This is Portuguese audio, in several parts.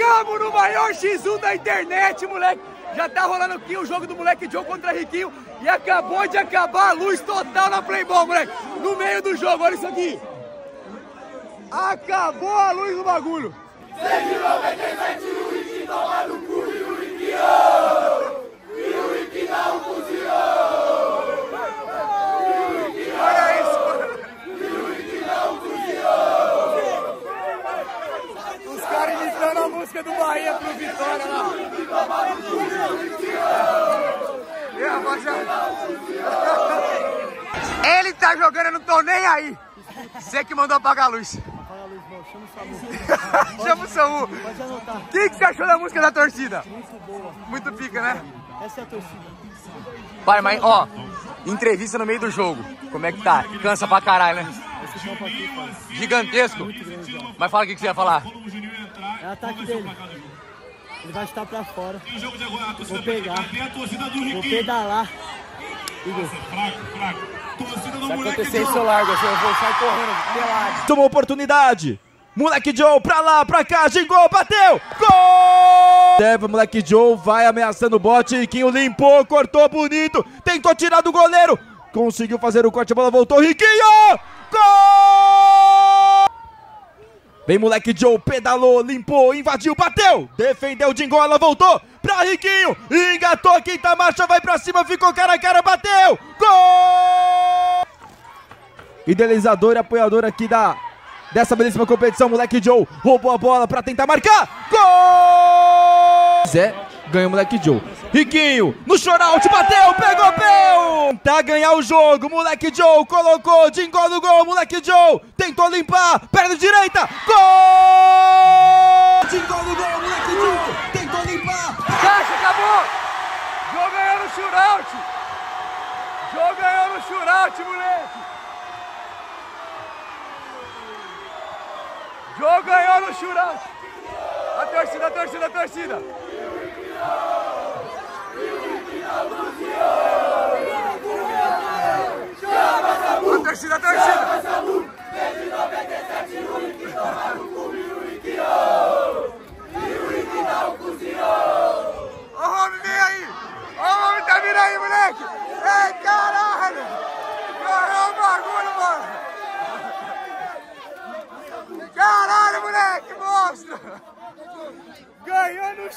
Chegamos no maior X1 da internet, moleque. Já tá rolando aqui o jogo do moleque Joe contra Riquinho e acabou de acabar a luz total na Playboy, moleque. No meio do jogo, olha isso aqui. Acabou a luz do bagulho. 197 o Riquinho toma no cu e o Riquinho. E o Riquinho dá um cozinhão. Olha isso. Os caras imitando a música do Bahia pro Vitória lá. E a. Ele tá jogando, eu não tô nem aí. Você que mandou apagar a luz. Apaga a luz, irmão. Chama o SAMU. Chama o Samu. O que, que você achou da música da torcida? Muito boa. Muito pica, né? Essa é a torcida. Pai, mas ó, entrevista no meio do jogo. Como é que tá? Cansa pra caralho, né? Gigantesco. Mas fala o que, que você ia falar. É o ataque dele. Ele vai estar pra fora. Vou pegar. Vou pedalar. E gol. Se acontecer isso, eu largo. assim, Eu vou sair correndo, pelado. Tomou oportunidade. Moleque Joe pra lá, pra cá, gingou, bateu! Gol! Leva, moleque Joe, vai ameaçando o bote. Riquinho limpou, cortou bonito. Tentou tirar do goleiro. Conseguiu fazer o corte, a bola voltou. Riquinho! Gol! Vem, moleque Joe, pedalou, limpou, invadiu, bateu! Defendeu, Dingol, ela voltou pra Riquinho! Engatou a quinta marcha, vai pra cima, ficou cara a cara, bateu! Gol! Idealizador e apoiador aqui da dessa belíssima competição, moleque Joe roubou a bola pra tentar marcar. Gol! Zé ganha o moleque Joe. Riquinho no shootout, bateu, pegou, peu! Tá ganhar o jogo, moleque Joe colocou, Dingol no gol, moleque Joe tentou limpar, perna direita, gol! Dingol no gol, moleque Joe tentou limpar. Caixa, acabou! Jogo ganhou no shootout! Jogo ganhou no shootout, moleque! Jogo ganhou no shootout! A torcida, a torcida, a torcida! Torcida, torcida! Ó o homem vem aí! Ó o homem tá vindo aí, moleque! Ei, caralho! Ganhou o bagulho, mano! Caralho, moleque! Monstro! Ganhou no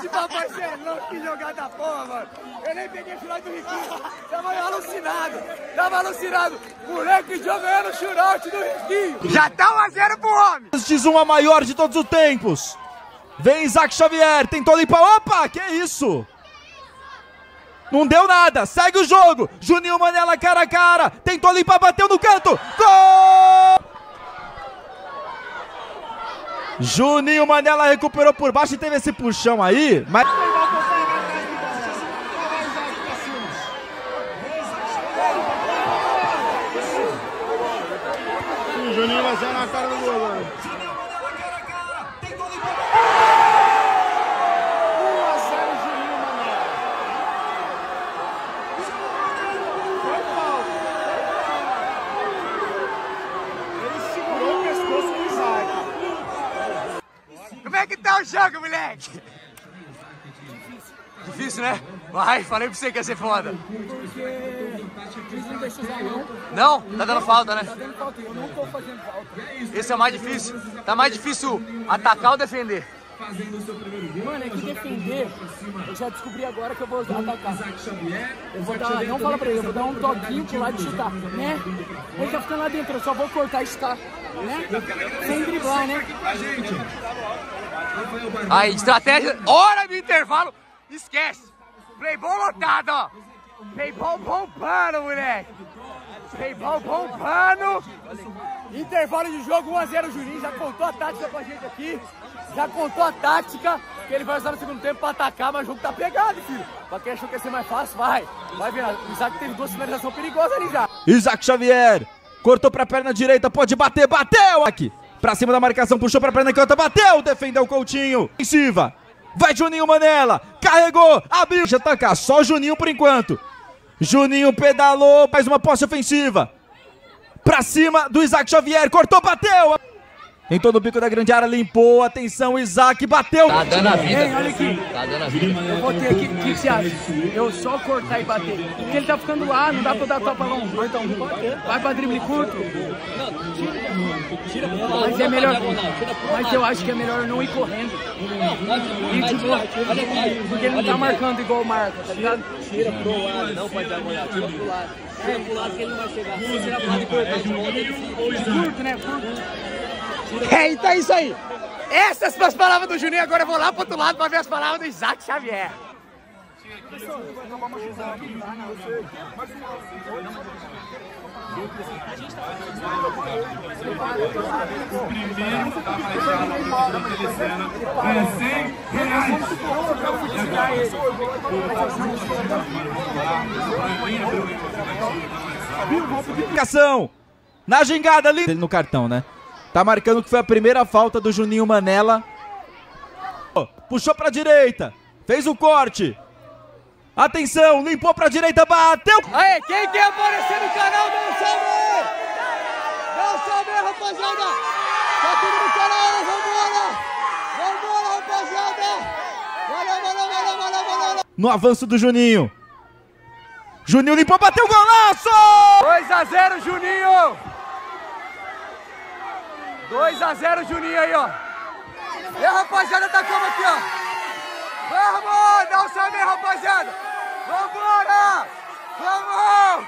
shootout, papai! Você é louco, que jogada porra, mano! Eu nem peguei o shootout do Riquinho! Tava alucinado! Tava alucinado! Moleque, jogo ganhou no shootout do Riquinho! Já tá 1 a 0 pro homem! X1 a maior de todos os tempos. Vem Isaac Xavier, tentou limpar. Opa, que isso? Não deu nada, segue o jogo. Juninho Manela cara a cara, tentou limpar, bateu no canto. Gol! Juninho Manela recuperou por baixo e teve esse puxão aí, mas. Juninho vai na cara do goleiro. Como que o jogo, moleque? Difícil, né? Vai, falei pra você que ia ser foda. Não? Tá dando falta, né? Esse é o mais difícil. Tá mais difícil atacar ou defender? Mano, é que defender, eu já descobri agora que eu vou atacar. Eu vou dar, não fala pra ele, eu vou dar um toquinho pro lado de chutar, né? Ele tá ficando lá dentro, eu só vou cortar e chutar, né? Sem driblar, né? Aí, estratégia. Hora do intervalo. Esquece. Playball lotado, ó. Playball bombando, moleque. Playball bombando. Intervalo de jogo 1x0 o Juninho. Já contou a tática com a gente aqui. Já contou a tática que ele vai usar no segundo tempo pra atacar, mas o jogo tá pegado, filho. Pra quem achou que ia ser mais fácil, vai. Vai ver. O Isaac teve duas finalizações perigosas ali já. Isaac Xavier cortou pra perna direita, pode bater, bateu aqui. Pra cima da marcação, puxou pra perna canhota, bateu, defendeu o Coutinho. Ofensiva. Vai Juninho Manela, carregou, abriu. Já atacar, só Juninho por enquanto. Juninho pedalou, faz uma posse ofensiva. Pra cima do Isaac Xavier, cortou, bateu. Tentou no bico da grande área, limpou. Atenção, Isaac bateu. Tá dando a vida. Ei, olha aqui. Tá dando a vida. Eu vou ter aqui. O que você acha? Eu só cortar e bater. Porque ele tá ficando lá, não dá pra dar topa longe. Então, vai pra drible curto. Mas é melhor. Mas eu acho que é melhor não ir correndo. E tipo, porque ele não tá marcando igual marca, tá ligado? Tira pro lado, não pode dar molhado, tira pro lado. Tira pro lado que ele não vai chegar. Tira pro lado e cortar de fica. Curto, né? Curto. É, então é isso aí. Essas são as palavras do Juninho, agora eu vou lá pro outro lado pra ver as palavras do Isaac Xavier. Marcação. Na gingada ali. No cartão, né? Tá marcando que foi a primeira falta do Juninho Manela. Puxou pra direita. Fez o corte. Atenção, limpou pra direita, bateu. Aí, quem quer aparecer no canal, um salve! Um salve rapaziada! Tá tudo no canal, vambora! Vambora, rapaziada! Valeu, valeu, valeu, valeu, valeu! No avanço do Juninho. Juninho limpou, bateu golaço! 2 a 0 Juninho! 2 a 0 Juninho aí, ó! E a rapaziada tá como aqui, ó? Vamos! Dá um salve aí, rapaziada! Vambora! Vamos!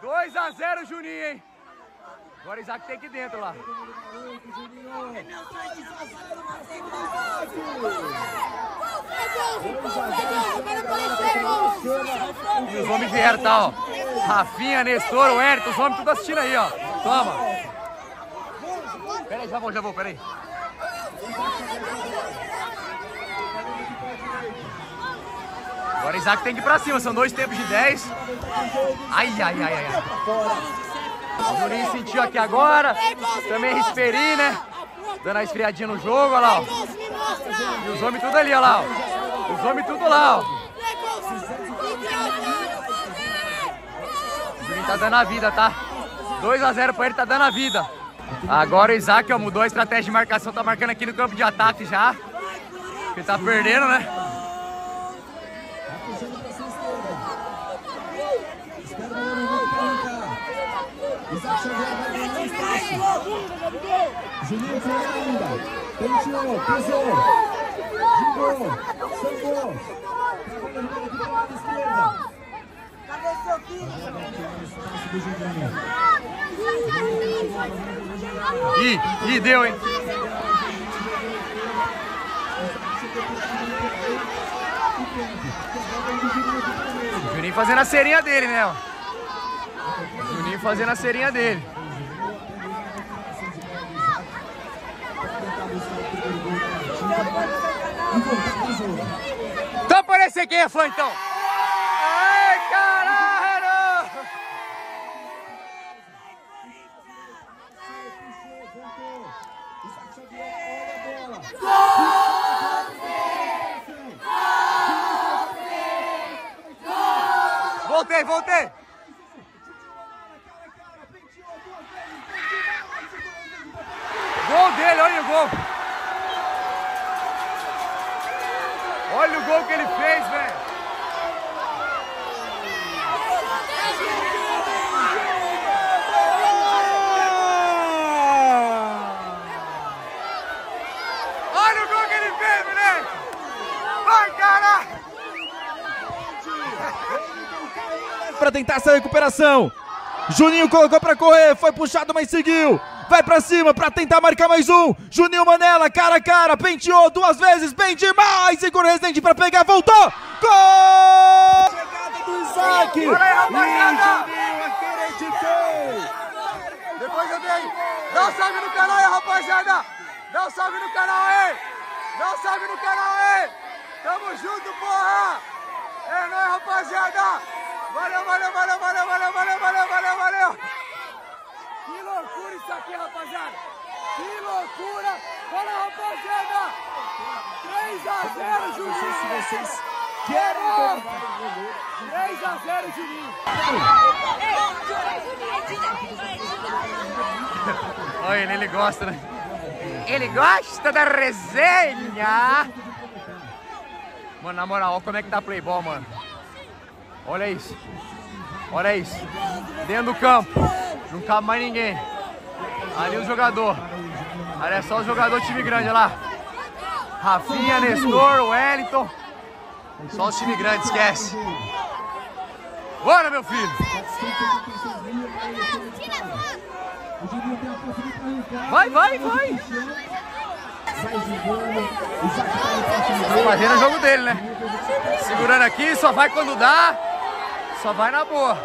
2 a 0 Juninho, hein? Agora o Isaac tem aqui dentro lá. E os homens vieram, tá, ó. Rafinha, Nestor, o Hérito, os homens tudo assistindo aí, ó. Toma. Já vou, já vou, peraí. Agora Isaac tem que ir pra cima, são dois tempos de 10. Ai, ai, ai, ai, ai. O Juninho sentiu aqui agora. Também Risperi, né? Dando a esfriadinha no jogo, olha lá, ó. E os homens tudo ali, olha lá, ó. Os homens tudo lá, ó. O Juninho tá dando a vida, tá? 2x0 pra ele, tá dando a vida. Agora o Isaac, ó, mudou a estratégia de marcação, tá marcando aqui no campo de ataque já. Porque tá perdendo, né? Juninho ainda. Penteou, pisou. Jogou, sambou. Trabalha jogando aqui pela lado esquerda. Cadê seu filho? Espaço do Juninho. Ih, ih, deu, hein? O Juninho fazendo a serinha dele, né? O Juninho fazendo a serinha dele. Então aparece quem é fã, então. Ai, caralho! Isaac Xavier, olha a bola. Voltei, voltei. Gol dele, olha o gol. Olha o gol que ele fez, velho. Olha o gol que ele fez, moleque. Vai, caralho. Pra tentar essa recuperação. Juninho colocou pra correr, foi puxado, mas seguiu. Vai pra cima pra tentar marcar mais um. Juninho Manela, cara a cara, penteou duas vezes, bem demais. Segura o Residente pra pegar, voltou. Gol! Chegada do Isaac. Bora aí, rapaziada. E Juninho acreditou. Depois eu venho. Dá um salve no canal aí, rapaziada. Dá um salve no canal aí. Dá um salve no canal aí. Tamo junto, porra. É nóis, rapaziada. Valeu, valeu, valeu, valeu, valeu, valeu, valeu, valeu, valeu. Que loucura isso aqui, rapaziada. Que loucura. Fala, rapaziada. 3 a 0, Não sei se Juninho. vocês Quero! 3 a 0 Juninho. Olha ele, ele gosta, né? Ele gosta da resenha. Mano, na moral, olha como é que tá a Playboy, mano. Olha isso. Olha isso. Dentro do campo. Não cabe mais ninguém. Ali o jogador. Ali é só o jogador time grande, olha lá. Rafinha, Nestor, Wellington. Só os time grande, esquece. Bora, meu filho. O. Vai, vai, vai. Tá. Fazendo o jogo dele, né? Segurando aqui, só vai quando dá. Só vai na boa.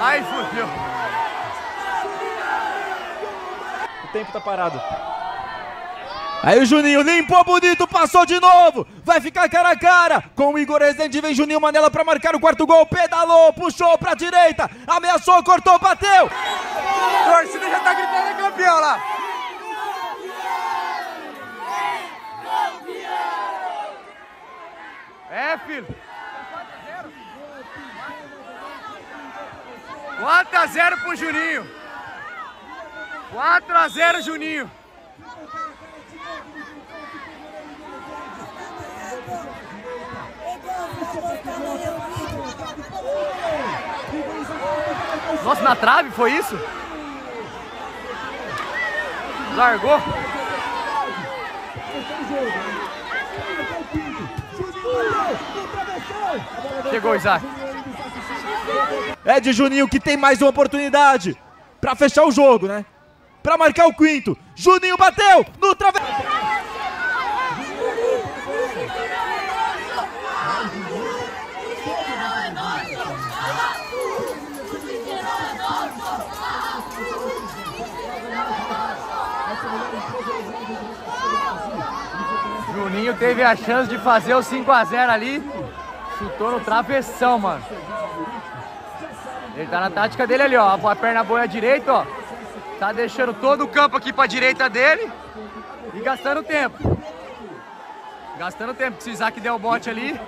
Ai, fudeu. O tempo tá parado. Aí o Juninho limpou bonito, passou de novo. Vai ficar cara a cara com o Igor Rezende. Vem Juninho Manela pra marcar o quarto gol. Pedalou, puxou pra direita. Ameaçou, cortou, bateu. A torcida já tá gritando é campeão lá. É, filho. 4 a 0 pro Juninho. 4 a 0 Juninho. Nossa, na trave foi isso? Largou. Chegou, Isaac. É de Juninho que tem mais uma oportunidade pra fechar o jogo, né? Pra marcar o quinto. Juninho bateu no trave... Juninho teve a chance de fazer o 5x0 ali. Chutou no travessão, mano. Ele tá na tática dele ali, ó. A perna boa à direita, ó. Tá deixando todo o campo aqui pra direita dele. E gastando tempo. Gastando tempo. Se o Isaac o bote ali.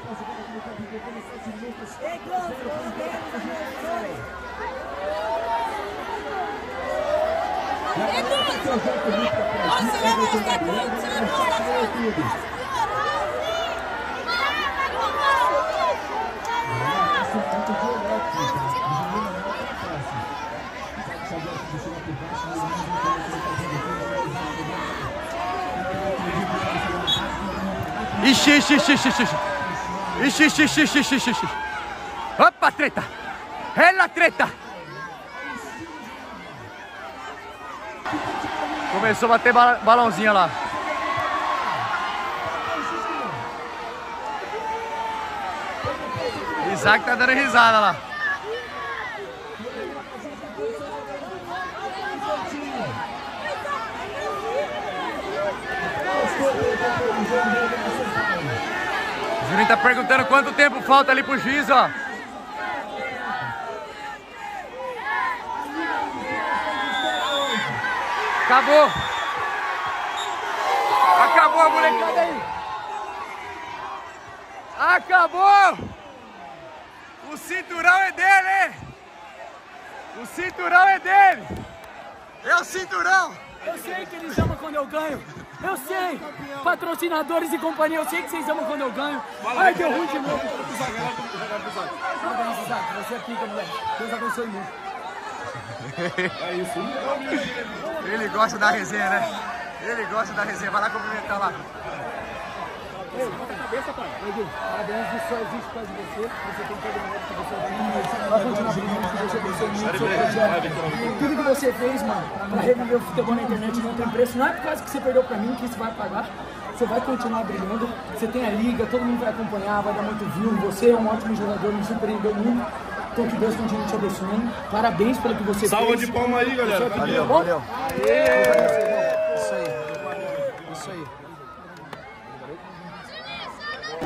Ixi, ixi, ixi, ixi, ixi. Ixi, ixi, ixi, ixi, ixi, ixi, ixi. Opa, treta. É la treta. Começou a bater balãozinho lá. Isaac tá dando risada lá. O Juninho tá perguntando quanto tempo falta ali pro juiz, ó. Acabou. Acabou a molecada aí. Acabou. O cinturão é dele, hein? O cinturão é dele. É o cinturão. Eu sei que eles amam quando eu ganho. Eu sei. Patrocinadores e companhia, eu sei que vocês amam quando eu ganho. Ai, deu ruim de novo. Parabéns, Isaac. Você é pica, moleque. Deus abençoe muito. Ele gosta da resenha, né? Ele gosta da resenha. Vai lá cumprimentar lá. Parabéns, isso só existe por causa de você. Você tem todo o mérito que você tem. Vai continuar brilhando, que você abençoe muito seu projeto. Tudo que você fez, mano, pra reviver o futebol na internet não tem preço. Não é por causa que você perdeu pra mim que isso vai pagar. Você vai continuar brilhando. Você tem a liga, todo mundo vai acompanhar, vai dar muito view. Você é um ótimo jogador, me surpreendeu muito. Então que Deus continue te abençoando. Parabéns pelo que você Salva fez. de palma aí, galera. Valeu, valeu. Valeu. Isso aí. Isso aí.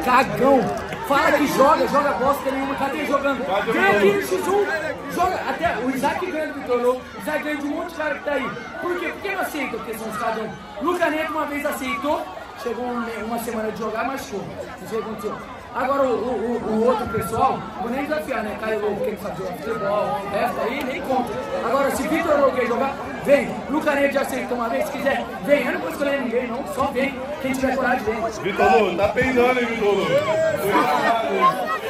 Cagão. Fala que joga, joga bosta nenhuma. Cadê jogando? Ganha aqui no X1. Joga. Até o Isaac ganha do Vitor. O Isaac ganha de um monte de cara que tá aí. Por quê? Por que não aceita porque são os cagão? Luca Neto uma vez aceitou. Chegou um- uma semana de jogar, machucou. Não sei o que aconteceu. Agora o, o- o- outro pessoal, vou nem desafiar, né? Caio Louco quer fazer futebol, essa aí, nem conta. Agora, se Vitor Louco quer jogar, vem. Luca Neto já aceitou uma vez, se quiser, vem. Eu não vou escolher ninguém, não, só vem. Quem tiver coragem, vem. Vitor Lô, tá peidando, hein, Vitor Lô?